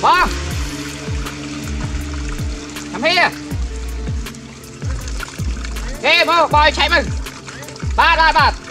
Boss! Come here! Game over, boy, chạy mừng! Bad, bad, bad!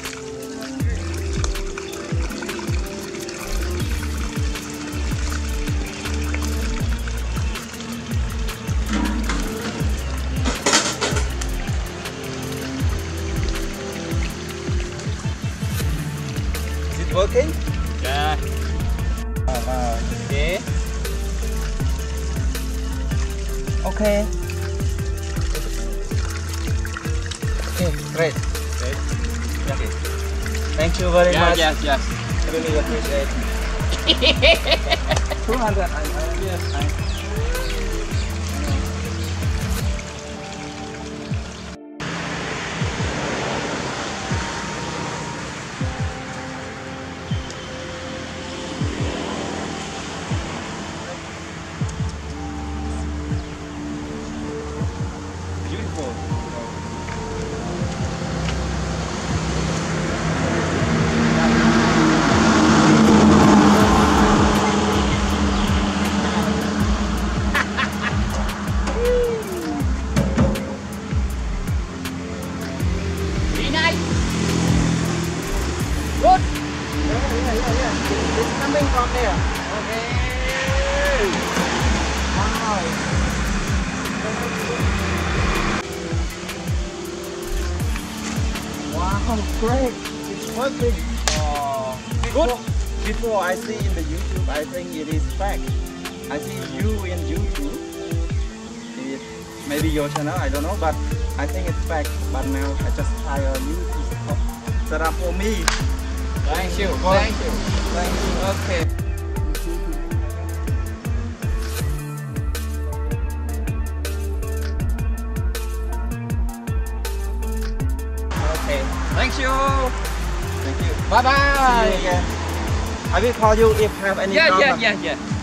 Thank you very yeah, much. Yes, yes. Really appreciate. Two hundred. Yes. From there. Okay Wow. Wow, great. It's working. Oh, before, before I see in the YouTube, I think it is fake. I see you in YouTube. It, maybe your channel, I don't know, but I think it's fake. But now I just on YouTube. Oh, set up for me. Thank you Thank you Thank you. Okay. Okay. Thank you Thank you. Bye bye. I will call you if have any Yeah yeah problem. yeah yeah